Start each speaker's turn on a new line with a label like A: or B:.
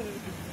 A: Good.